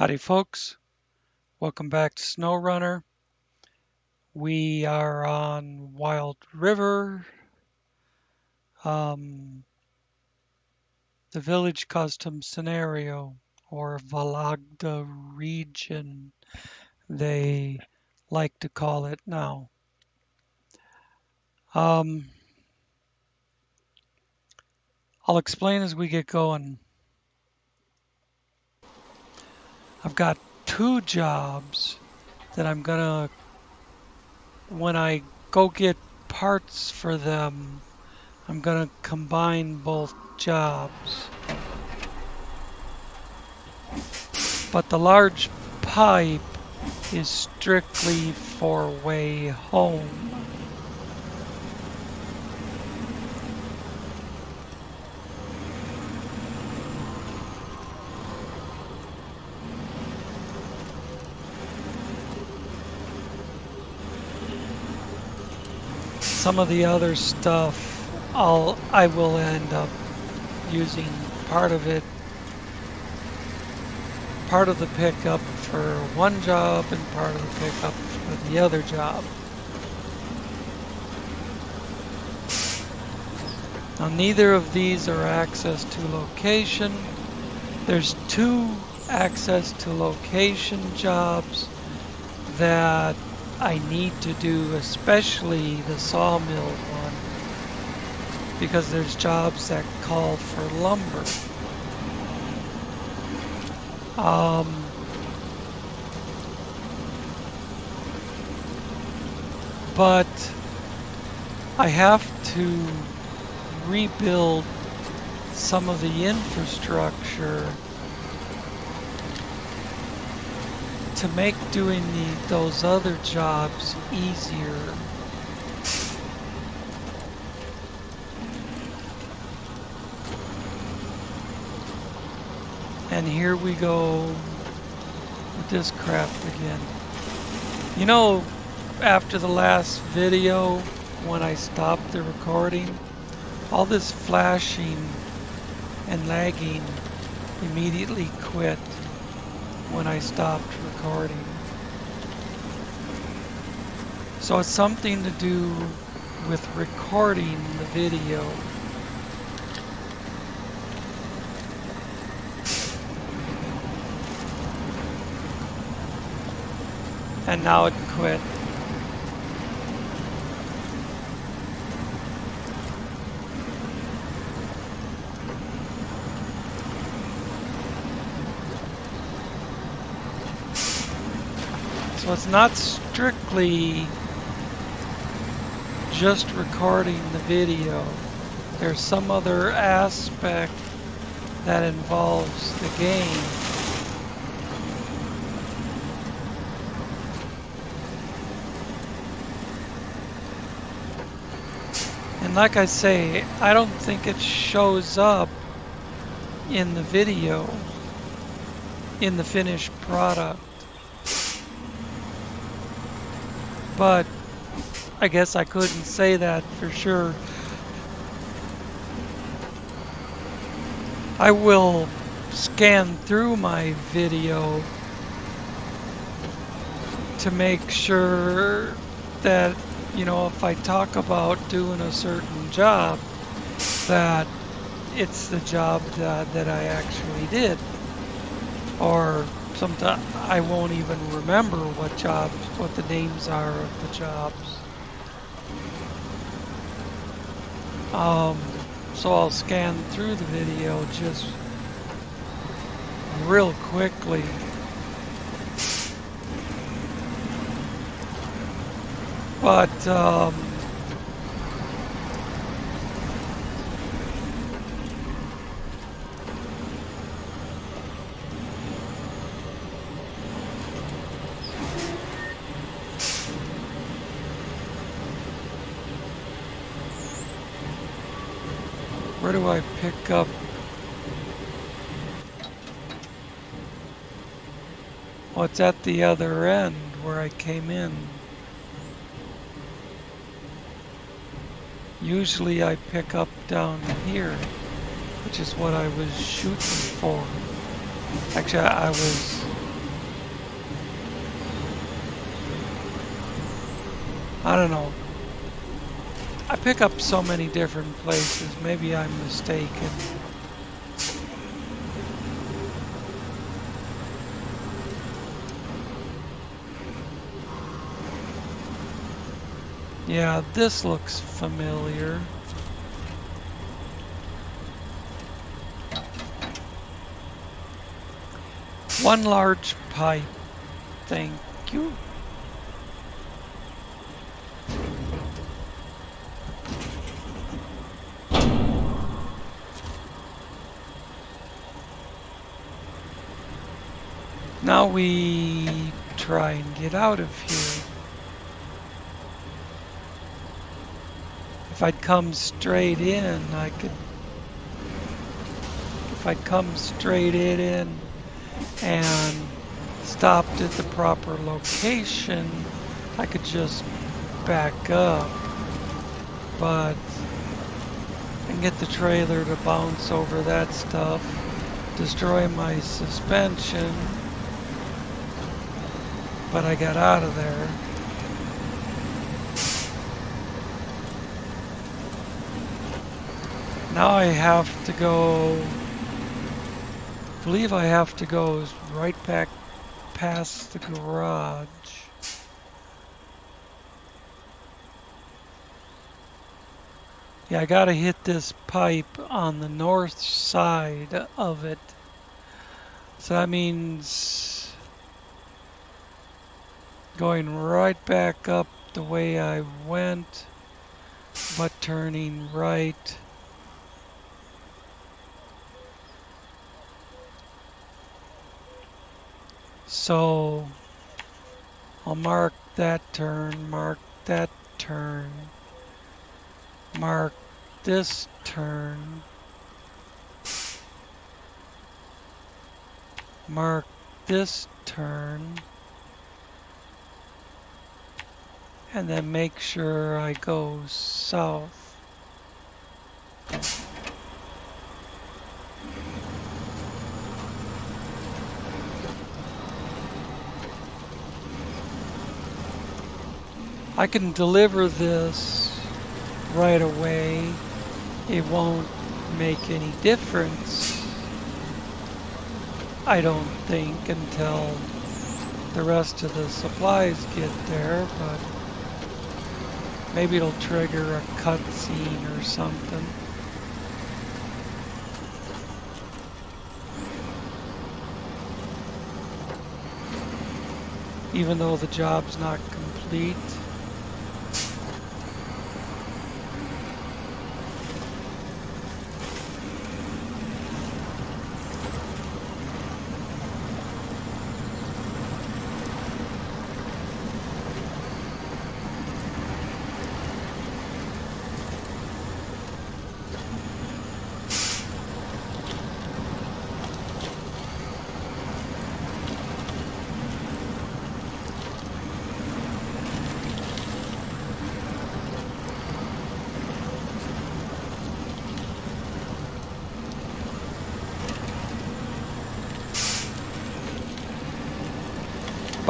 Howdy folks, welcome back to SnowRunner. We are on Wild River, um, the village custom scenario, or Vologda region, they like to call it now. Um, I'll explain as we get going. I've got two jobs that I'm gonna, when I go get parts for them, I'm gonna combine both jobs. But the large pipe is strictly for way home. Some of the other stuff I'll I will end up using part of it part of the pickup for one job and part of the pickup for the other job. Now neither of these are access to location. There's two access to location jobs that I need to do, especially the sawmill one, because there's jobs that call for lumber. Um, but I have to rebuild some of the infrastructure to make doing the, those other jobs easier. And here we go with this crap again. You know, after the last video, when I stopped the recording, all this flashing and lagging immediately quit when I stopped recording. So it's something to do with recording the video. And now it quit. So it's not strictly just recording the video. There's some other aspect that involves the game. And like I say, I don't think it shows up in the video, in the finished product. But I guess I couldn't say that for sure. I will scan through my video to make sure that, you know, if I talk about doing a certain job, that it's the job that, that I actually did. Or sometimes I won't even remember what jobs, what the names are of the jobs. Um, so I'll scan through the video just real quickly. But, um, Where do I pick up? What's at the other end where I came in? Usually I pick up down here, which is what I was shooting for. Actually, I was... I don't know, Pick up so many different places. Maybe I'm mistaken. Yeah, this looks familiar. One large pipe. Thank you. Now we try and get out of here. If I'd come straight in, I could... If I'd come straight in and stopped at the proper location, I could just back up. But can get the trailer to bounce over that stuff, destroy my suspension, but I got out of there. Now I have to go, I believe I have to go right back past the garage. Yeah, I gotta hit this pipe on the north side of it. So that means going right back up the way I went, but turning right. So I'll mark that turn, mark that turn, mark this turn, mark this turn, and then make sure I go south. I can deliver this right away. It won't make any difference, I don't think, until the rest of the supplies get there, but maybe it'll trigger a cutscene or something. Even though the job's not complete.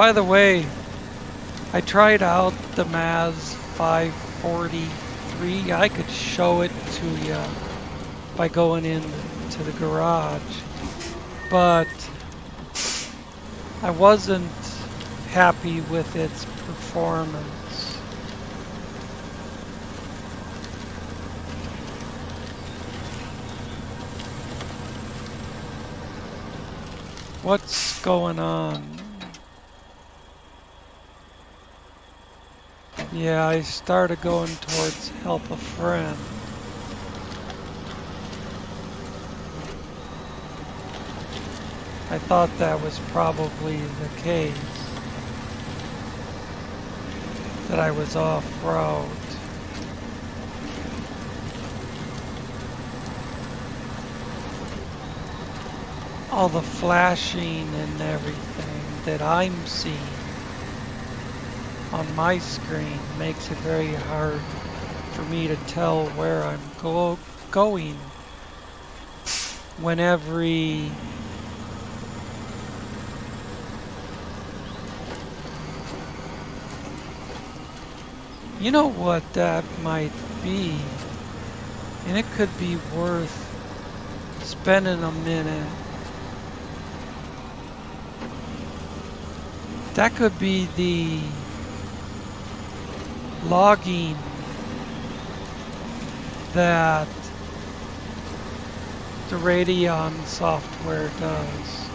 By the way, I tried out the Maz 543. I could show it to you by going in to the garage, but I wasn't happy with its performance. What's going on? Yeah, I started going towards help a friend. I thought that was probably the case. That I was off road. All the flashing and everything that I'm seeing on my screen makes it very hard for me to tell where I'm go going when every You know what that might be? And it could be worth spending a minute. That could be the logging that the Radeon software does.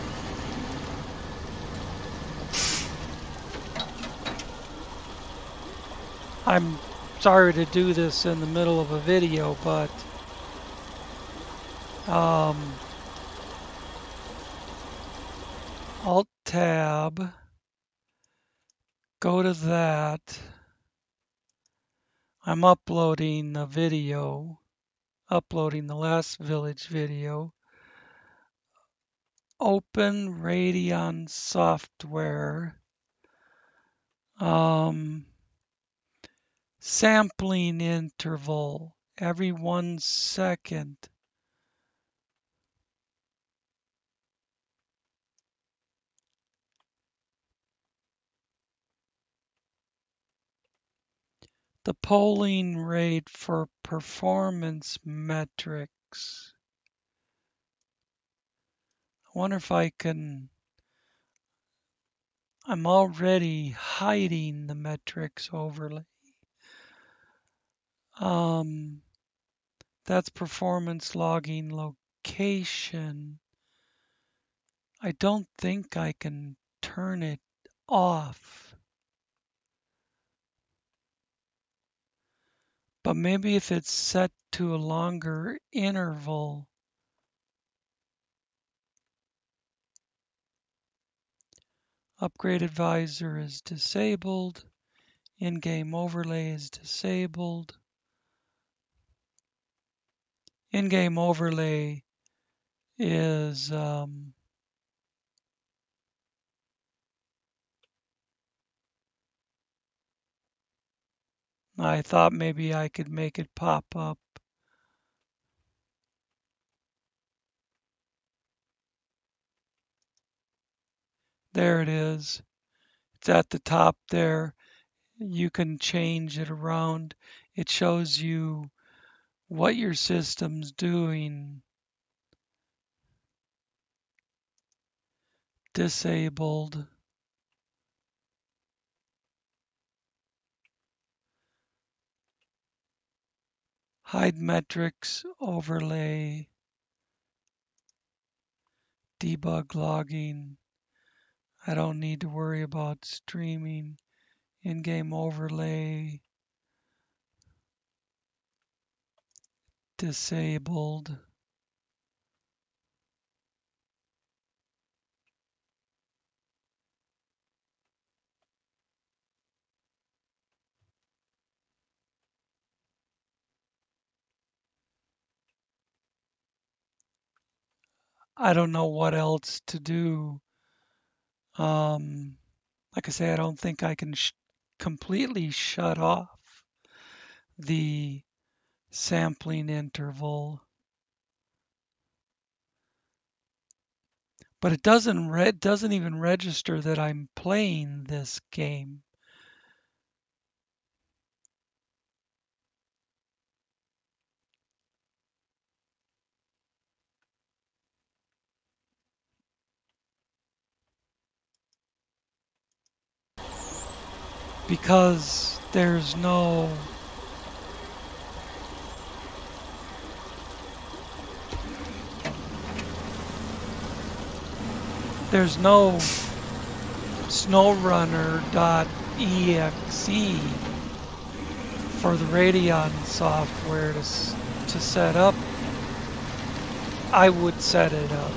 I'm sorry to do this in the middle of a video, but um, Alt Tab, go to that. I'm uploading a video, uploading the last village video. Open Radeon software. Um, sampling interval every one second. The polling rate for performance metrics. I wonder if I can I'm already hiding the metrics overlay. Um, that's performance logging location. I don't think I can turn it off. But maybe if it's set to a longer interval, Upgrade Advisor is disabled. In-game overlay is disabled. in-game overlay is um, I thought maybe I could make it pop up. There it is. It's at the top there. You can change it around. It shows you what your system's doing. Disabled. Hide metrics overlay. Debug logging. I don't need to worry about streaming. In-game overlay. disabled I don't know what else to do. Um, like I say, I don't think I can sh completely shut off the sampling interval. But it doesn't it doesn't even register that I'm playing this game. Because there's no there's no snowrunner.exe for the Radeon software to, to set up, I would set it up.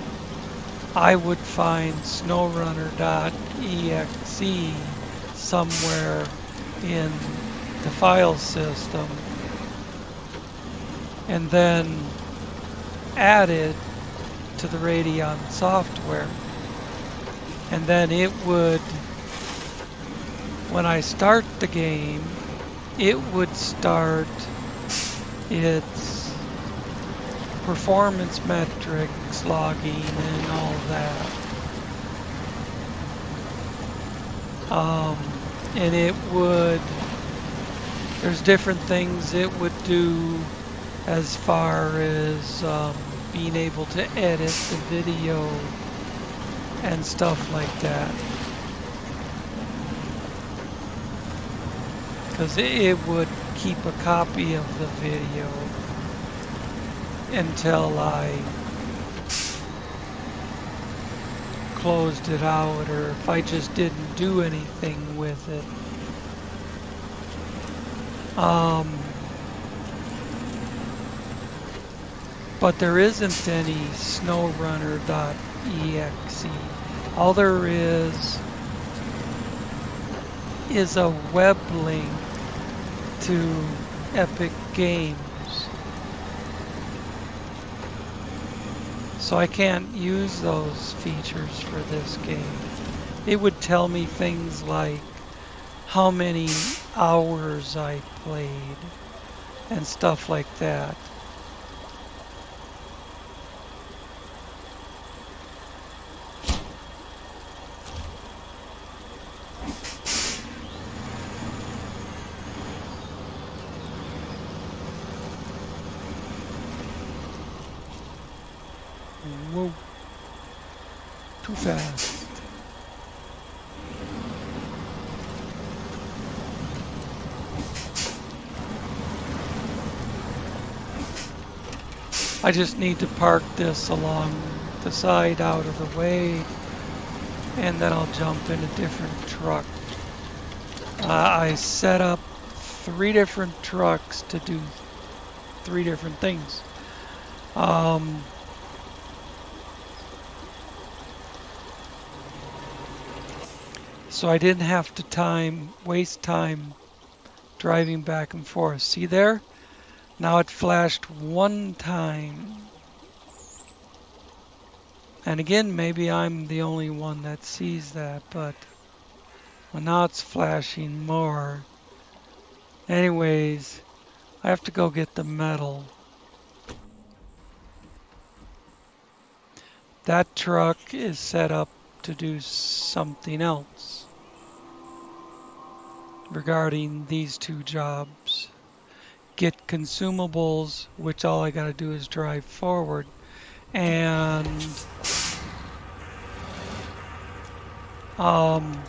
I would find snowrunner.exe somewhere in the file system and then add it to the Radeon software. And then it would when I start the game it would start its performance metrics logging and all that. Um, and it would there's different things it would do as far as um, being able to edit the video and stuff like that. Because it would keep a copy of the video until I closed it out or if I just didn't do anything with it. Um, but there isn't any snowrunner.exe. All there is is a web link to Epic Games. So I can't use those features for this game. It would tell me things like how many hours I played and stuff like that. Whoa. Too fast. I just need to park this along the side out of the way and then I'll jump in a different truck. Uh, I set up three different trucks to do three different things. Um, so I didn't have to time waste time driving back and forth. See there? Now it flashed one time. And again, maybe I'm the only one that sees that, but well, now it's flashing more. Anyways, I have to go get the metal. That truck is set up to do something else regarding these two jobs. Get consumables, which all I gotta do is drive forward, and um,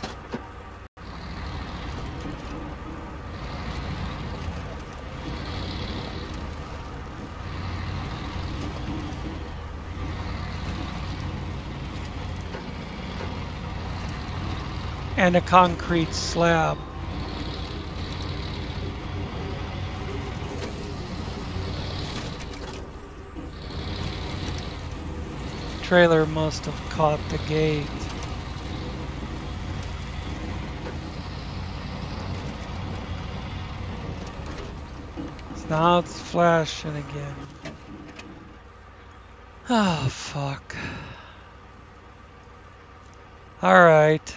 and a concrete slab. Trailer must have caught the gate. Now it's flashing again. Oh, fuck. Alright.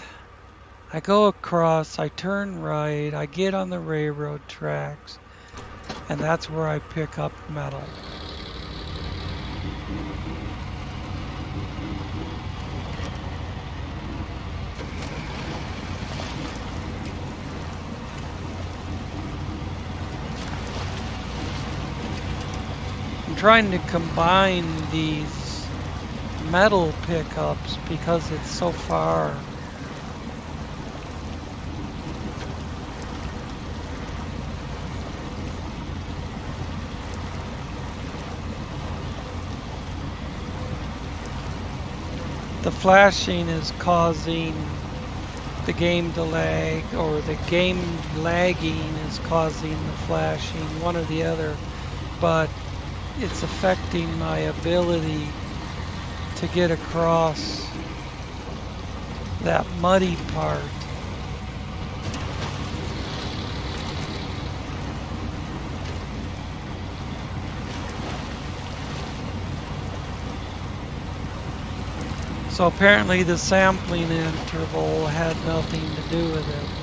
I go across, I turn right, I get on the railroad tracks, and that's where I pick up metal. Trying to combine these metal pickups because it's so far. The flashing is causing the game to lag or the game lagging is causing the flashing, one or the other, but it's affecting my ability to get across that muddy part. So apparently the sampling interval had nothing to do with it.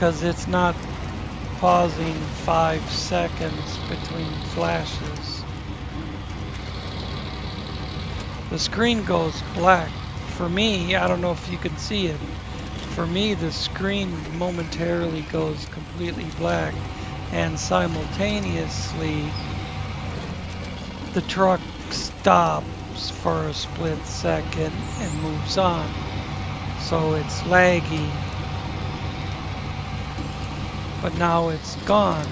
Because it's not pausing five seconds between flashes. The screen goes black for me, I don't know if you can see it. For me, the screen momentarily goes completely black and simultaneously the truck stops for a split second and moves on. So it's laggy. But now it's gone.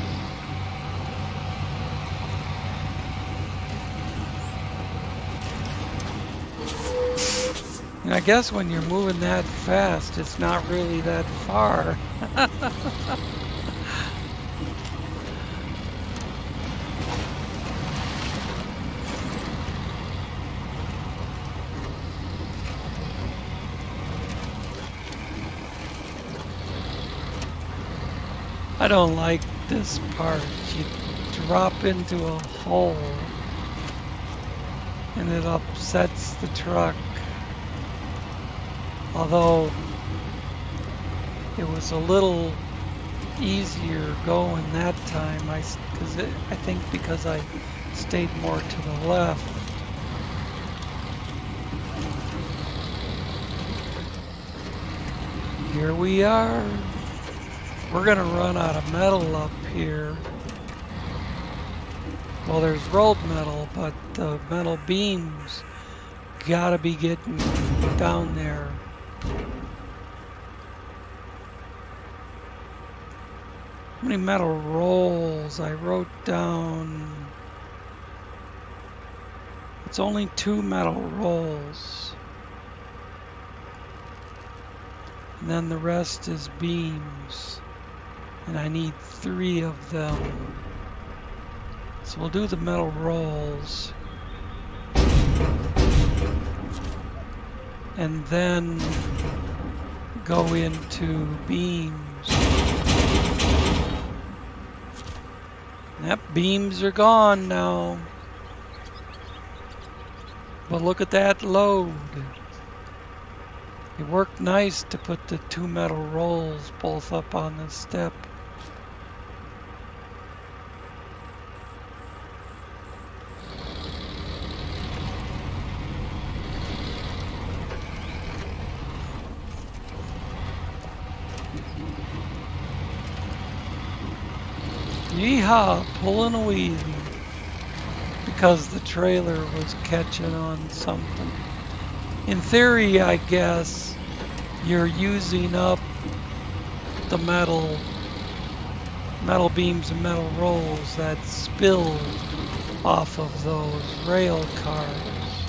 And I guess when you're moving that fast, it's not really that far. I don't like this part. You drop into a hole and it upsets the truck. Although it was a little easier going that time, I because I think because I stayed more to the left. Here we are. We're gonna run out of metal up here. Well, there's rolled metal, but the metal beams gotta be getting down there. How many metal rolls? I wrote down... It's only two metal rolls. And then the rest is beams. And I need three of them. So we'll do the metal rolls. And then go into beams. Yep, beams are gone now. But look at that load. It worked nice to put the two metal rolls both up on the step. Pulling a wheezy. Because the trailer was catching on something. In theory, I guess, you're using up the metal metal beams and metal rolls that spilled off of those rail cars.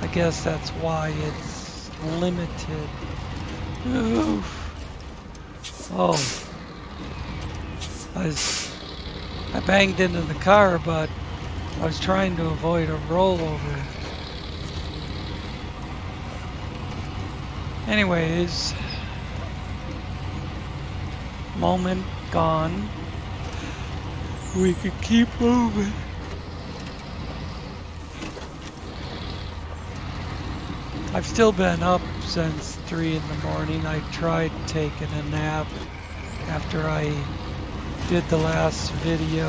I guess that's why it's limited. Oof. Oh. I I banged into the car, but I was trying to avoid a rollover. Anyways, moment gone. We could keep moving. I've still been up since 3 in the morning. I tried taking a nap after I did the last video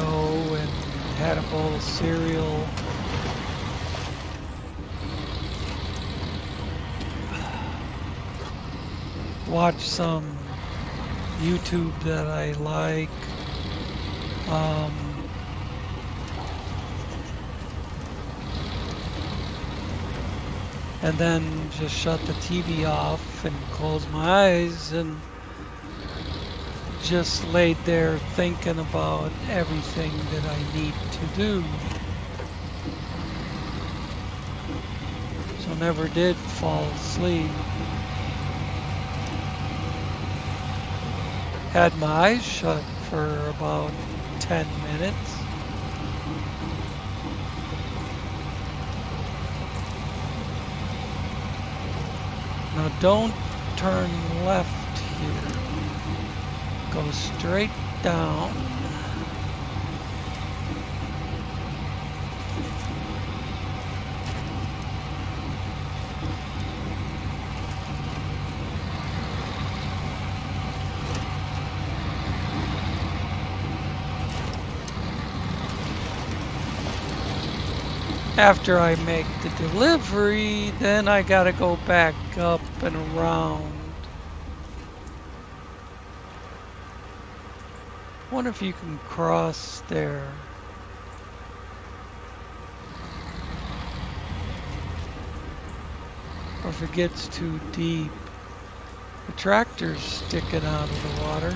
and had a bowl of cereal. Watch some YouTube that I like. Um, and then just shut the TV off and close my eyes and just laid there thinking about everything that I need to do. So never did fall asleep. Had my eyes shut for about 10 minutes. Now don't turn left. Go straight down. after I make the delivery, then I gotta go back up and around. Wonder if you can cross there. Or if it gets too deep. The tractor's sticking out of the water.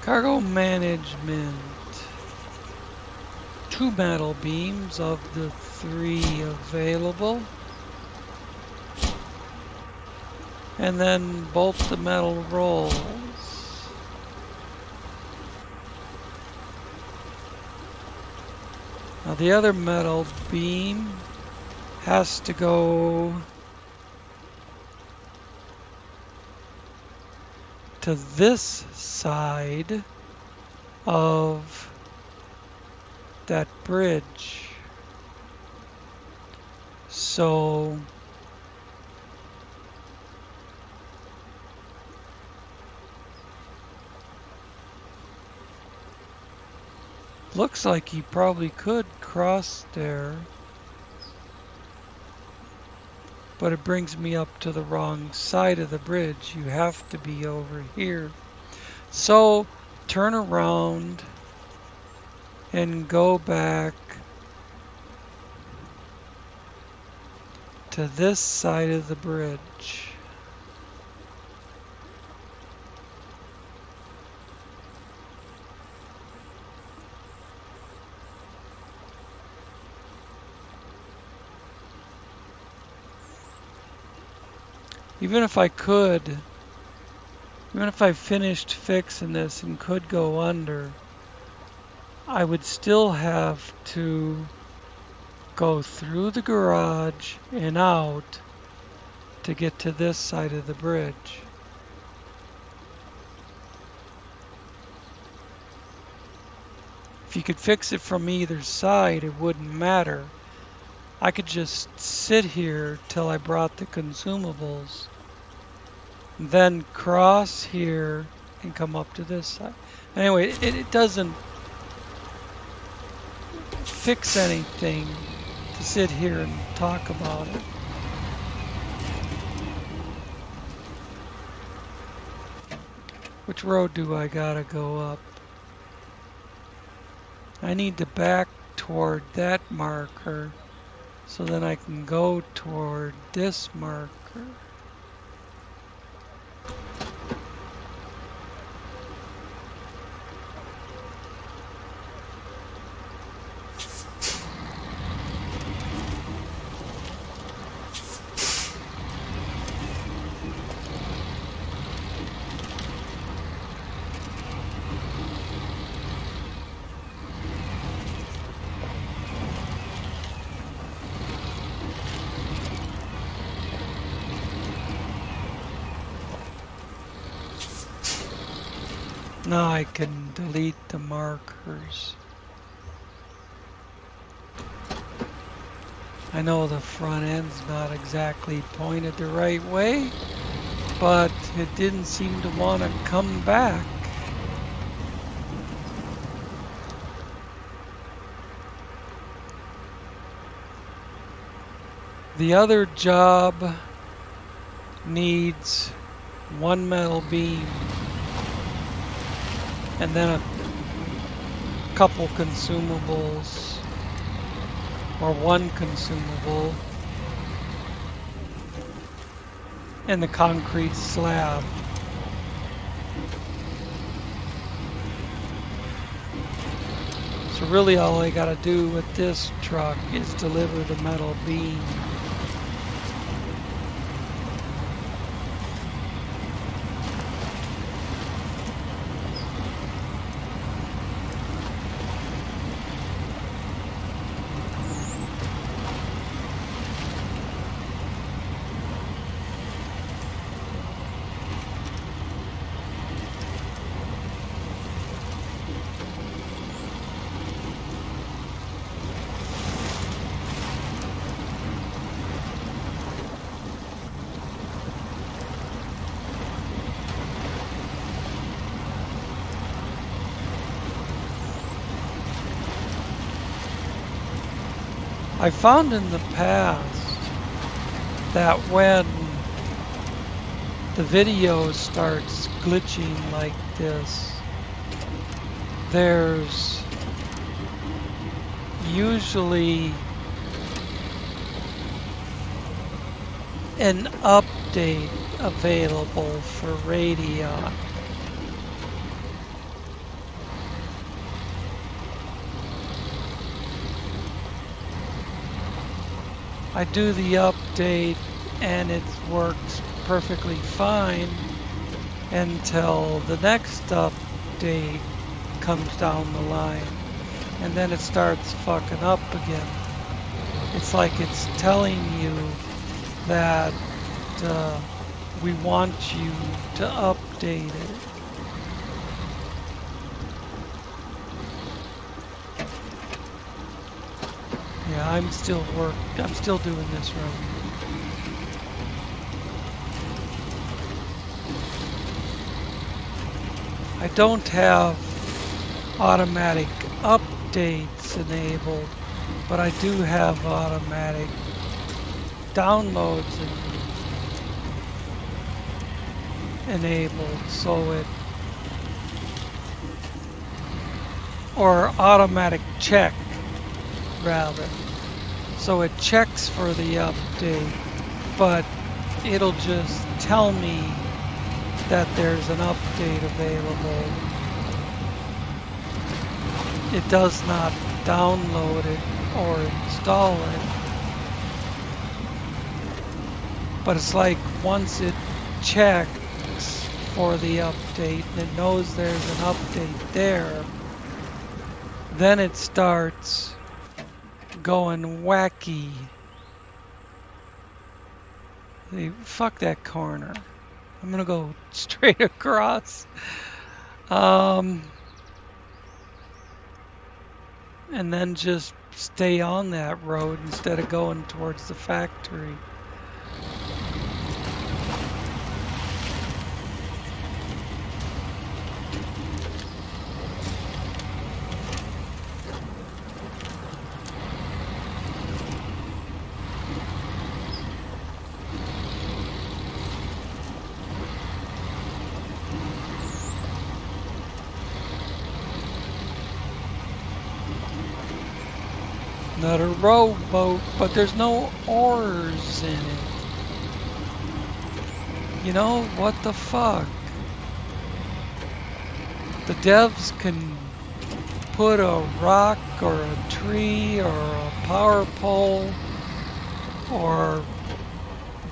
Cargo management. Two metal beams of the three available. And then bolt the metal rolls. Now the other metal beam has to go to this side of that bridge. So looks like he probably could cross there. but it brings me up to the wrong side of the bridge. You have to be over here. So turn around and go back to this side of the bridge. Even if I could, even if I finished fixing this and could go under, I would still have to go through the garage and out to get to this side of the bridge. If you could fix it from either side, it wouldn't matter. I could just sit here till I brought the consumables, then cross here and come up to this side. Anyway, it, it doesn't fix anything to sit here and talk about it. Which road do I gotta go up? I need to back toward that marker. So then I can go toward this marker. Now I can delete the markers. I know the front end's not exactly pointed the right way, but it didn't seem to want to come back. The other job needs one metal beam and then a couple consumables or one consumable and the concrete slab. So really all I gotta do with this truck is deliver the metal beam. I found in the past that when the video starts glitching like this, there's usually an update available for Radeon. I do the update and it works perfectly fine until the next update comes down the line and then it starts fucking up again. It's like it's telling you that uh, we want you to update it. Yeah, I'm still work. I'm still doing this run. I don't have automatic updates enabled, but I do have automatic downloads enabled so it or automatic check rather so it checks for the update but it'll just tell me that there's an update available. It does not download it or install it. But it's like once it checks for the update and it knows there's an update there, then it starts going wacky. Hey, fuck that corner. I'm gonna go straight across. Um, and then just stay on that road instead of going towards the factory. Rowboat, but there's no oars in it. You know, what the fuck? The devs can put a rock or a tree or a power pole or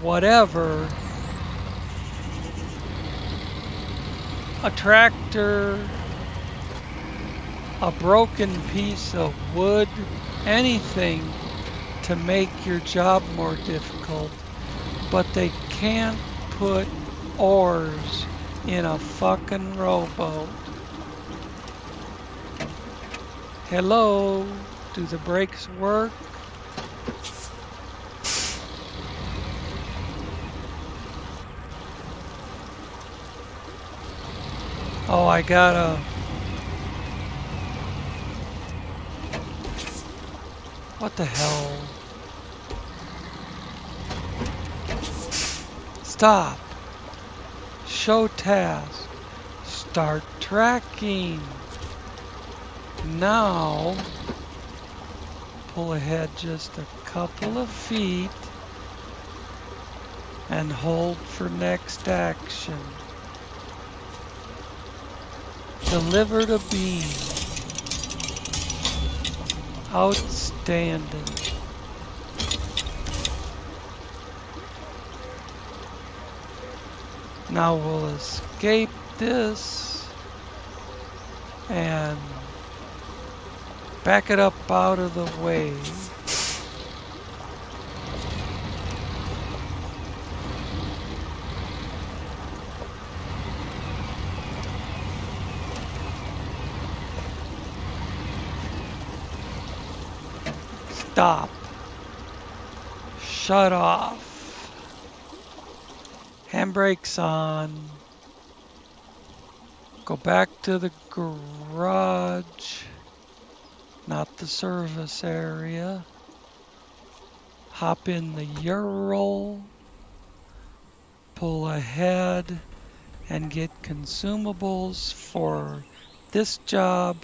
whatever a tractor a broken piece of wood anything to make your job more difficult, but they can't put oars in a fucking rowboat. Hello, do the brakes work? Oh, I gotta What the hell? Stop. Show task. Start tracking. Now, pull ahead just a couple of feet and hold for next action. Deliver the beam. Outstanding. Now we'll escape this and back it up out of the way. Stop. Shut off. Handbrakes on. Go back to the garage. Not the service area. hop in the Ural, pull ahead, and get consumables for this job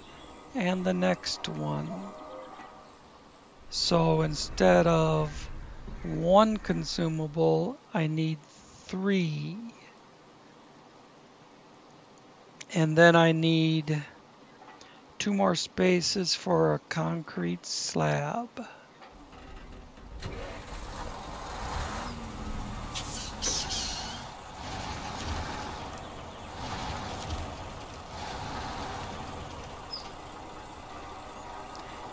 and the next one. So instead of one consumable, I need three. And then I need two more spaces for a concrete slab.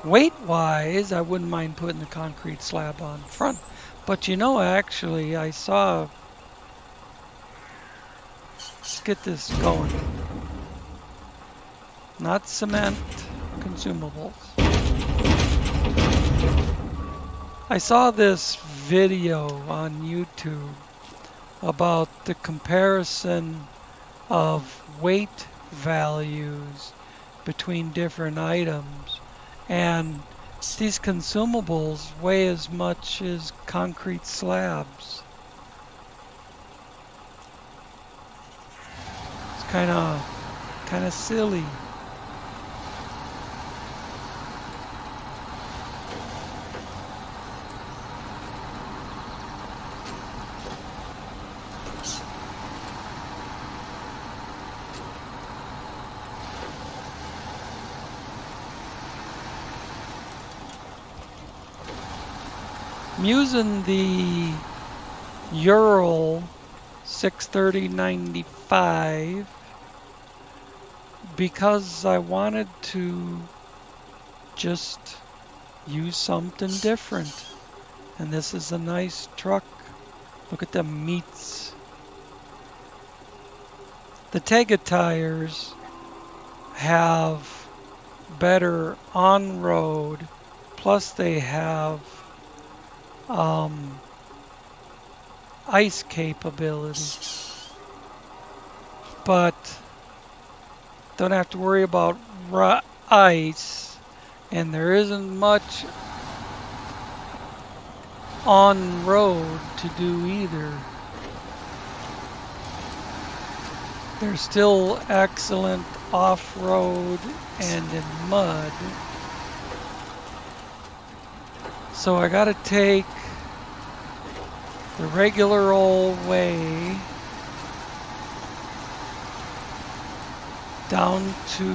Weight-wise, I wouldn't mind putting the concrete slab on front. But you know, actually, I saw... Let's get this going. Not cement, consumables. I saw this video on YouTube about the comparison of weight values between different items and these consumables weigh as much as concrete slabs. It's kind of kind of silly. I'm using the Ural 63095 because I wanted to just use something different. And this is a nice truck. Look at the meats. The Tega tires have better on-road, plus they have um, ice capability. But don't have to worry about ice and there isn't much on road to do either. There's still excellent off-road and in mud. So I gotta take the regular old way down to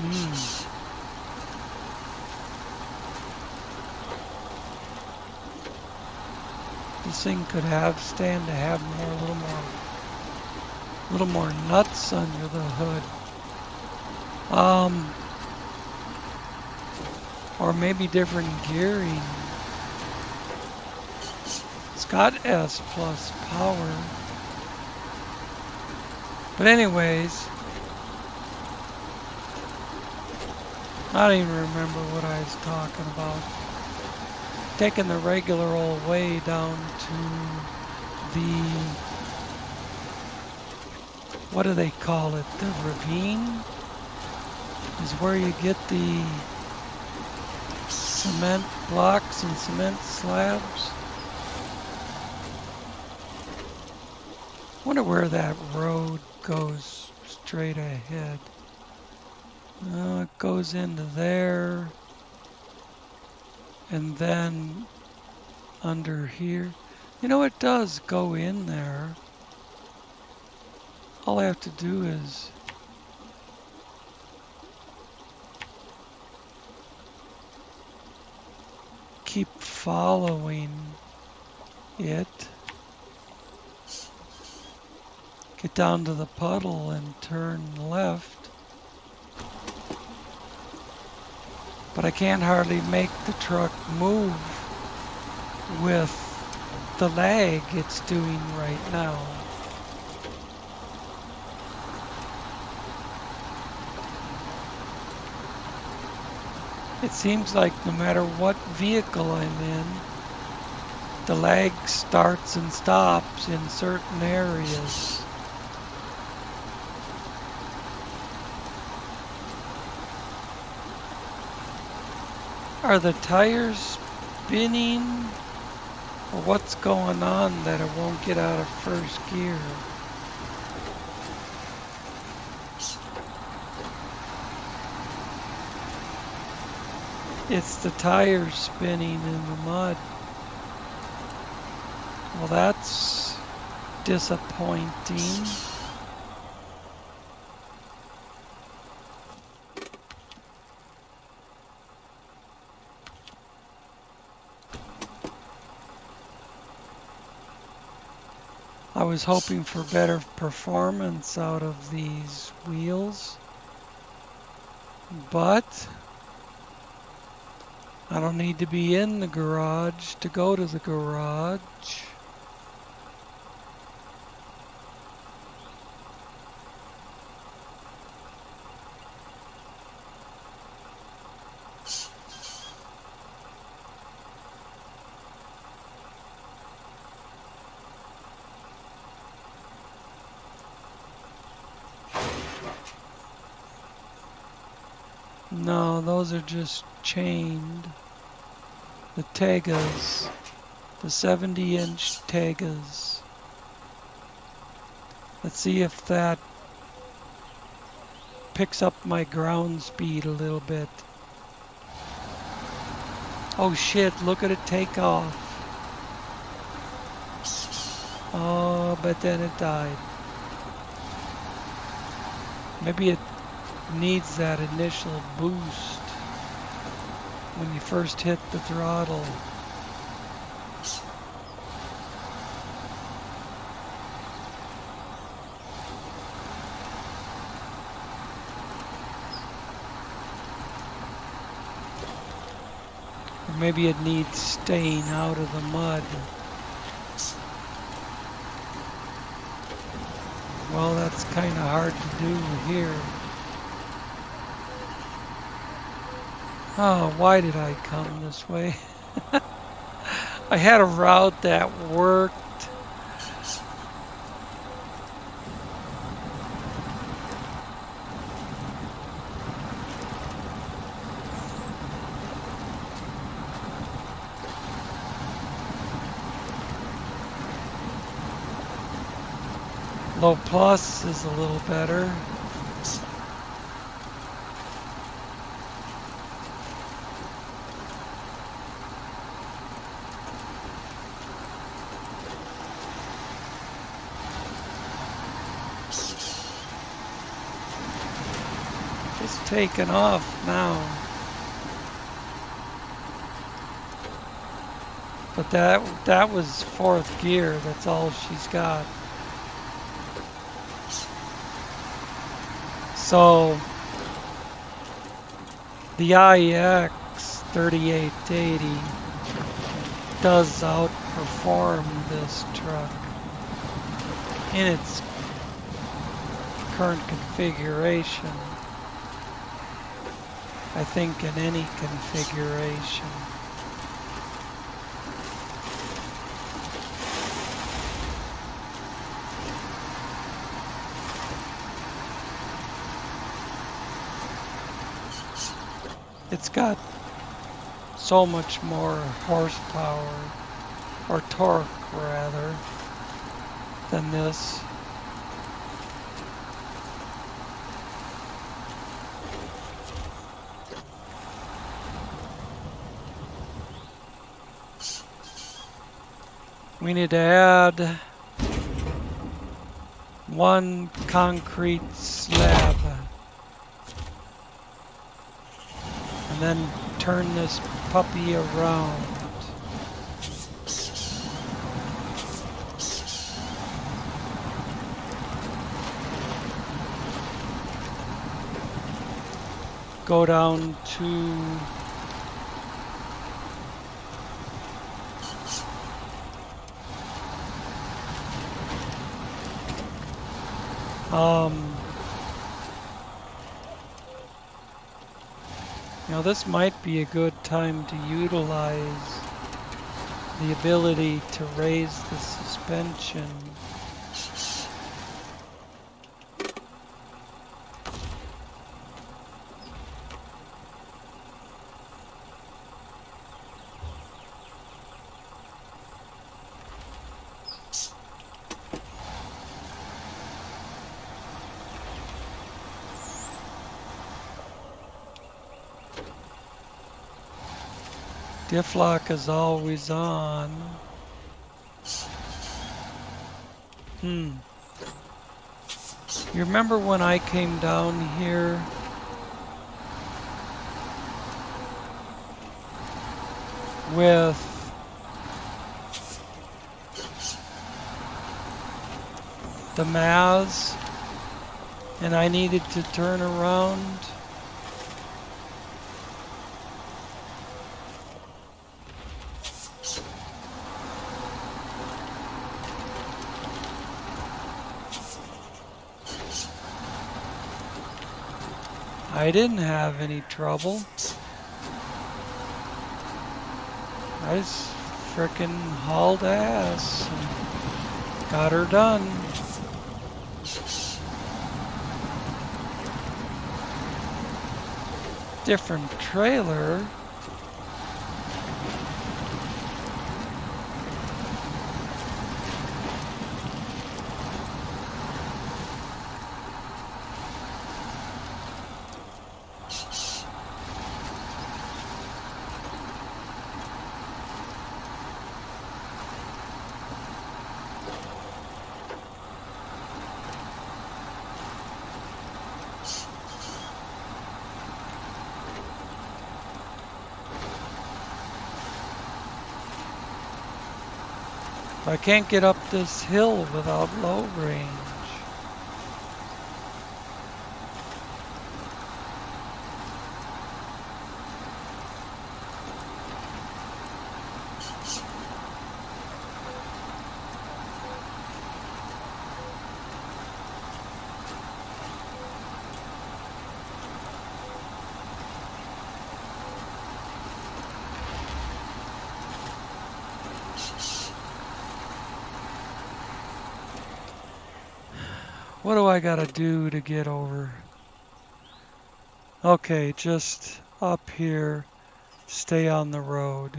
hmm. This thing could have stand to have more, a little more, a little more nuts under the hood. Um, or maybe different gearing. It's got S plus power. But anyways, I don't even remember what I was talking about. Taking the regular old way down to the, what do they call it, the ravine? Is where you get the cement blocks and cement slabs. wonder where that road goes straight ahead. Uh, it goes into there. And then under here. You know, it does go in there. All I have to do is keep following it. get down to the puddle and turn left. But I can't hardly make the truck move with the lag it's doing right now. It seems like no matter what vehicle I'm in, the lag starts and stops in certain areas. Are the tires spinning? Or what's going on that it won't get out of first gear? It's the tires spinning in the mud. Well, that's disappointing. I was hoping for better performance out of these wheels, but I don't need to be in the garage to go to the garage. No, those are just chained. The Tegas. The 70 inch Tegas. Let's see if that picks up my ground speed a little bit. Oh shit, look at it take off. Oh, but then it died. Maybe it needs that initial boost when you first hit the throttle. Or maybe it needs staying out of the mud. Well, that's kind of hard to do here. Oh, why did I come this way? I had a route that worked. Low plus is a little better. Taken off now. But that that was fourth gear. That's all she's got. So the IEX 3880 does outperform this truck in its current configuration. I think in any configuration. It's got so much more horsepower, or torque rather, than this. We need to add one concrete slab and then turn this puppy around. Go down to Um, know, this might be a good time to utilize the ability to raise the suspension. Diff lock is always on. Hmm. You remember when I came down here? With the Maz and I needed to turn around I didn't have any trouble. I just frickin' hauled ass and got her done. Different trailer. I can't get up this hill without low range. What do to get over? Okay, just up here, stay on the road.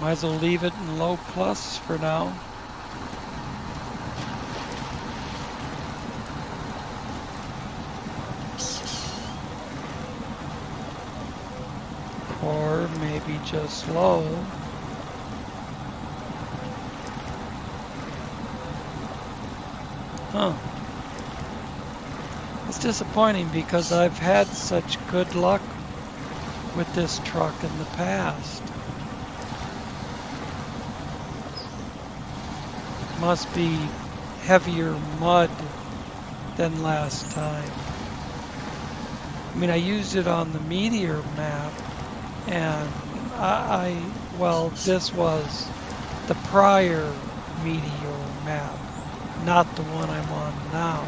Might as well leave it in low plus for now. or maybe just low. Huh. It's disappointing because I've had such good luck with this truck in the past. Must be heavier mud than last time. I mean, I used it on the Meteor map, and I, I, well, this was the prior Meteor map, not the one I'm on now.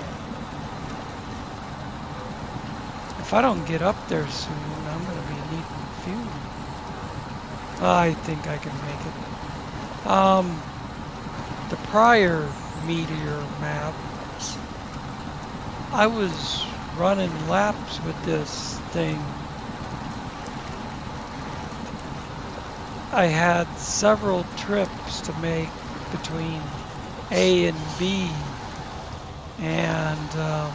If I don't get up there soon, I'm to be needing fuel. I think I can make it. Um, the prior Meteor map, I was running laps with this thing I had several trips to make between A and B, and um,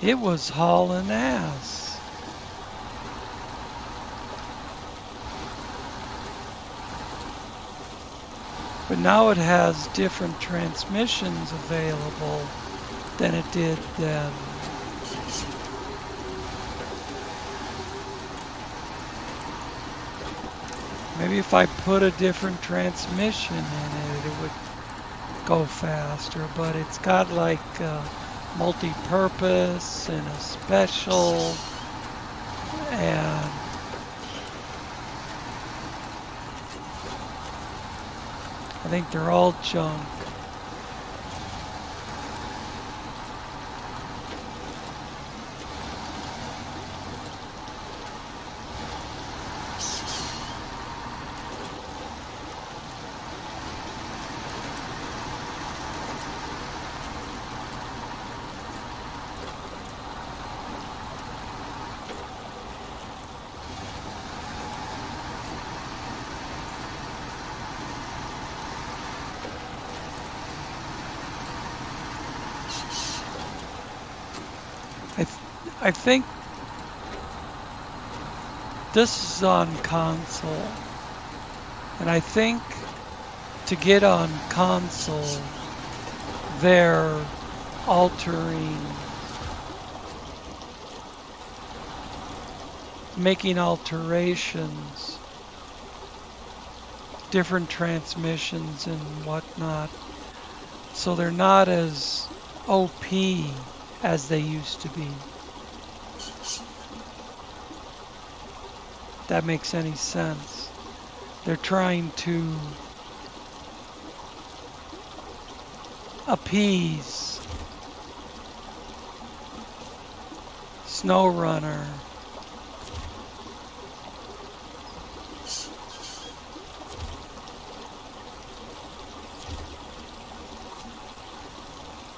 it was hauling ass. But now it has different transmissions available than it did then. Maybe if I put a different transmission in it, it would go faster, but it's got like uh, multi-purpose and a special and I think they're all junk. I think this is on console. And I think to get on console, they're altering, making alterations, different transmissions and whatnot. So they're not as OP as they used to be. That makes any sense. They're trying to appease SnowRunner.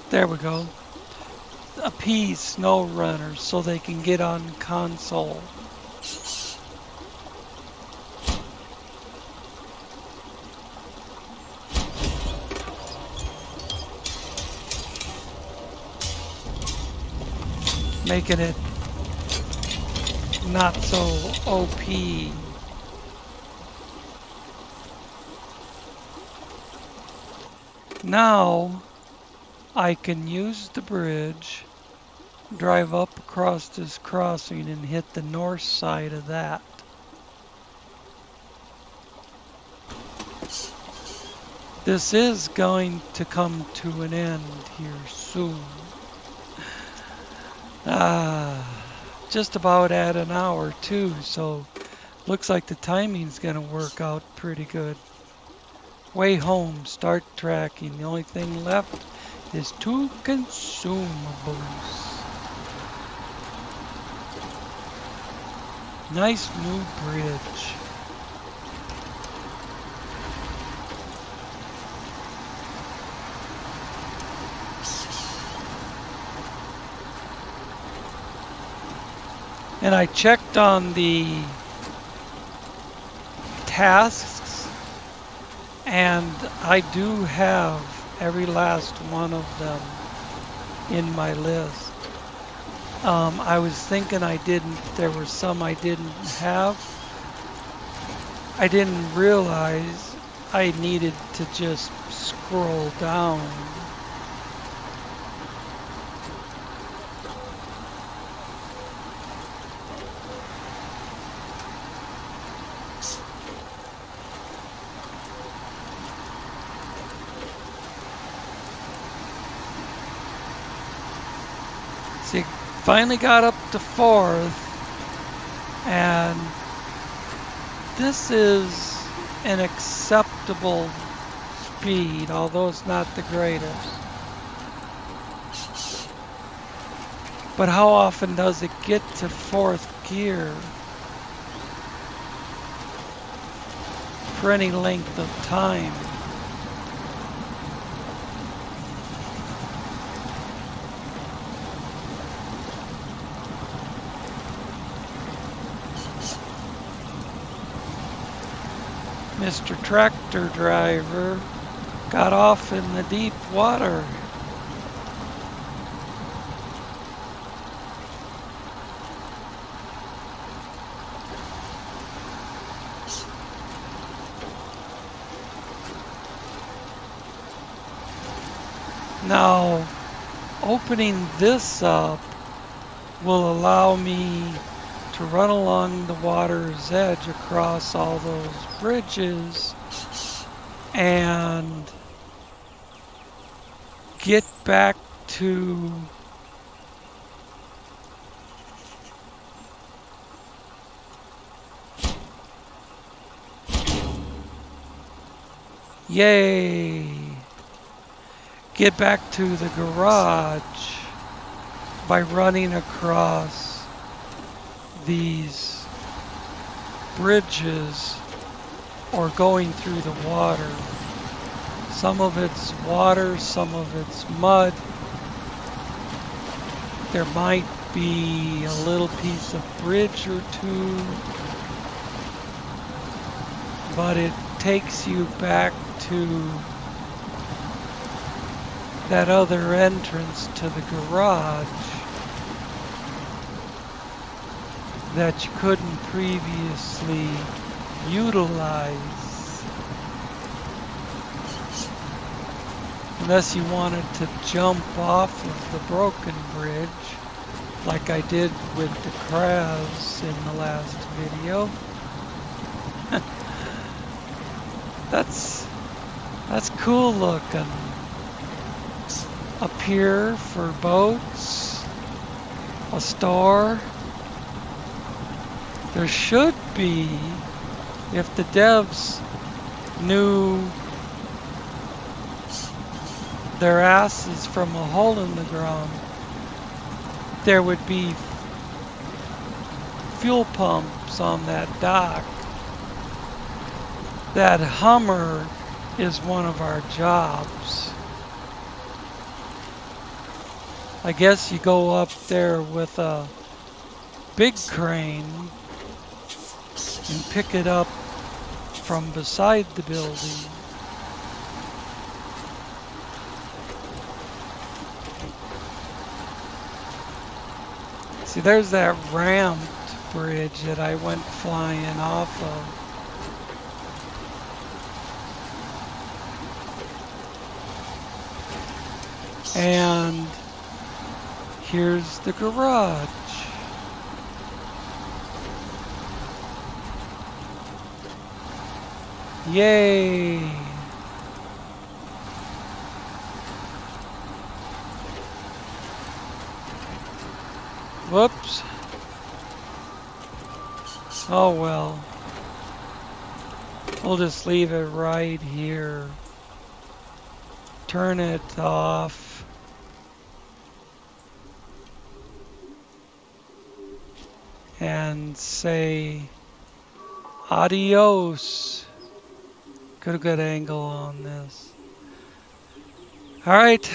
There we go. Appease SnowRunners so they can get on console. Making it not so OP. Now, I can use the bridge, drive up across this crossing and hit the north side of that. This is going to come to an end here soon. Ah, just about at an hour too, so looks like the timing's gonna work out pretty good. Way home, start tracking. The only thing left is two consumables. Nice new bridge. And I checked on the tasks and I do have every last one of them in my list. Um, I was thinking I didn't, there were some I didn't have. I didn't realize I needed to just scroll down Finally got up to fourth, and this is an acceptable speed, although it's not the greatest. But how often does it get to fourth gear for any length of time? Mr. Tractor Driver got off in the deep water. Now, opening this up will allow me to run along the water's edge across all those bridges and get back to Yay! Get back to the garage by running across these bridges or going through the water. Some of it's water, some of it's mud. There might be a little piece of bridge or two, but it takes you back to that other entrance to the garage that you couldn't previously utilize unless you wanted to jump off of the broken bridge like I did with the crabs in the last video. that's that's cool looking. A pier for boats, a store. There should be, if the devs knew their asses from a hole in the ground, there would be fuel pumps on that dock. That Hummer is one of our jobs. I guess you go up there with a big crane and pick it up from beside the building. See, there's that ramped bridge that I went flying off of. And here's the garage. Yay! Whoops. Oh well. We'll just leave it right here. Turn it off. And say adios. Got a good angle on this. Alright.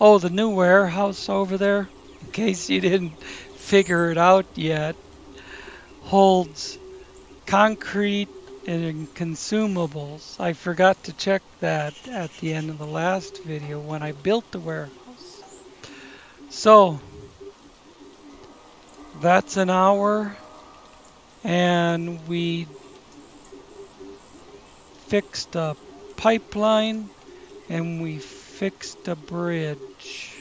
Oh, the new warehouse over there, in case you didn't figure it out yet, holds concrete and consumables. I forgot to check that at the end of the last video when I built the warehouse. So, that's an hour and we fixed a pipeline and we fixed a bridge.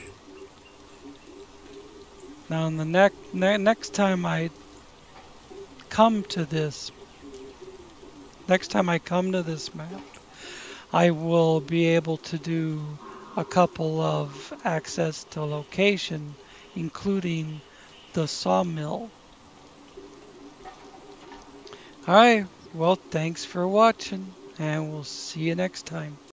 Now, the next ne next time I come to this, next time I come to this map, I will be able to do a couple of access to location, including the sawmill. Alright, well thanks for watching, and we'll see you next time.